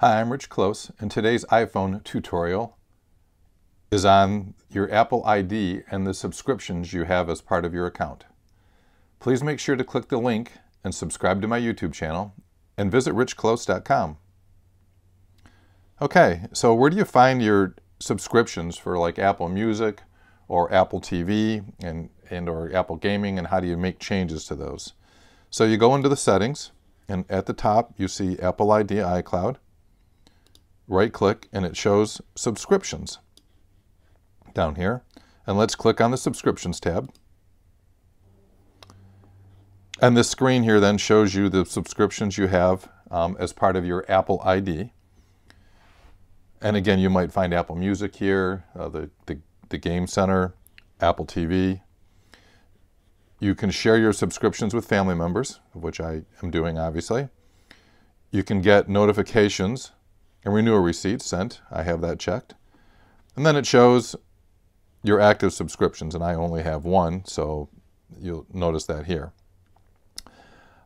Hi, I'm Rich Close, and today's iPhone tutorial is on your Apple ID and the subscriptions you have as part of your account. Please make sure to click the link and subscribe to my YouTube channel and visit richclose.com. Okay, so where do you find your subscriptions for like Apple Music or Apple TV and, and or Apple Gaming and how do you make changes to those? So you go into the settings and at the top you see Apple ID iCloud right click and it shows subscriptions down here. And let's click on the subscriptions tab. And this screen here then shows you the subscriptions you have um, as part of your Apple ID. And again, you might find Apple Music here, uh, the, the, the Game Center, Apple TV. You can share your subscriptions with family members, which I am doing obviously. You can get notifications and renewal receipt sent. I have that checked. And then it shows your active subscriptions, and I only have one, so you'll notice that here.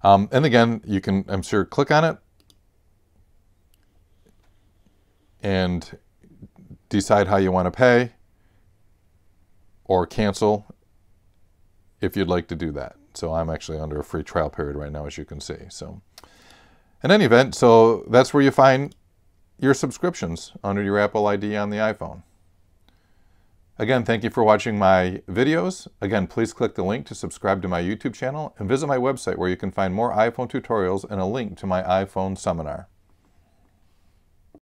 Um, and again, you can, I'm sure, click on it and decide how you want to pay or cancel if you'd like to do that. So I'm actually under a free trial period right now, as you can see. So in any event, so that's where you find your subscriptions under your Apple ID on the iPhone. Again, thank you for watching my videos. Again, please click the link to subscribe to my YouTube channel and visit my website where you can find more iPhone tutorials and a link to my iPhone seminar.